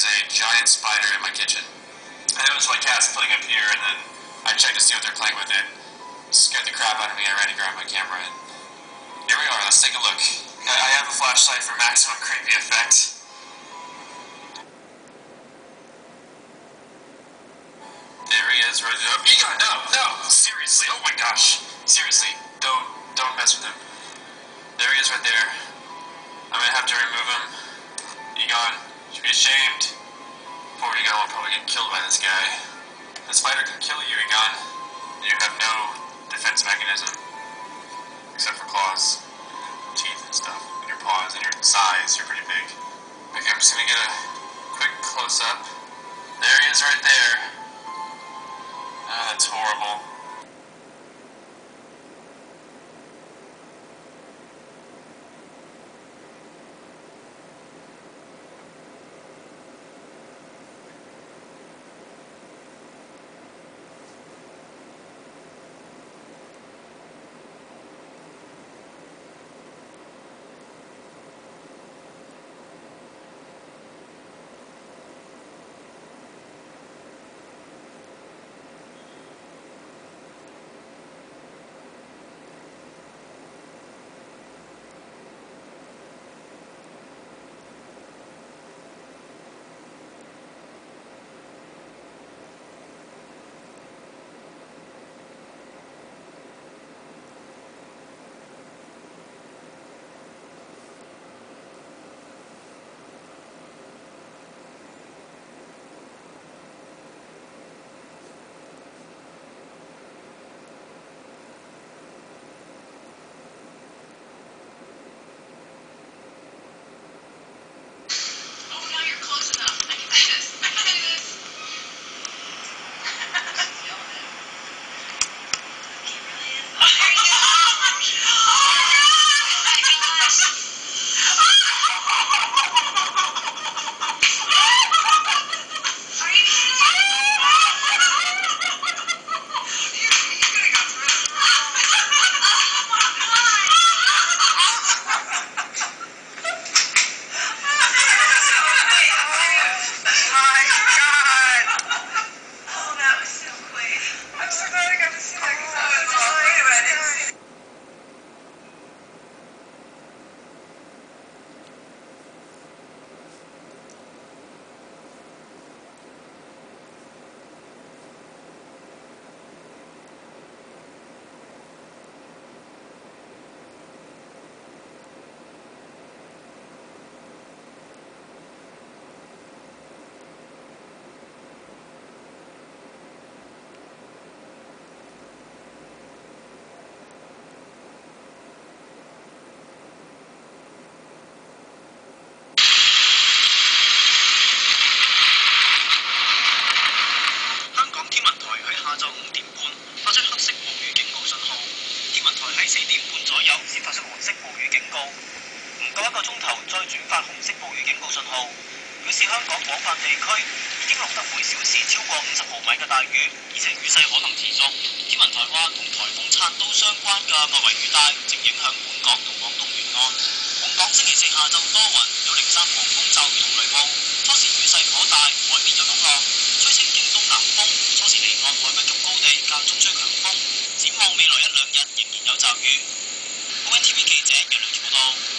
is a giant spider in my kitchen. And it was like cats putting up here, and then I checked to see what they're playing with it. Scared the crap out of me. I ran to grab my camera, and here we are. Let's take a look. I have a flashlight for maximum creepy effect. There he is, right there. Egon, no, no, seriously, oh my gosh, seriously, don't, don't mess with him. There he is, right there. I'm gonna have to remove him. Egon, should be ashamed. Poor Egon will probably get killed by this guy. The spider can kill you, Egon. You have no defense mechanism except for claws, teeth, and stuff. And your paws and your size, you're pretty big. Okay, I'm just gonna get a quick close up. There he is, right there. Oh, that's horrible. ONTV 記者日梁報道。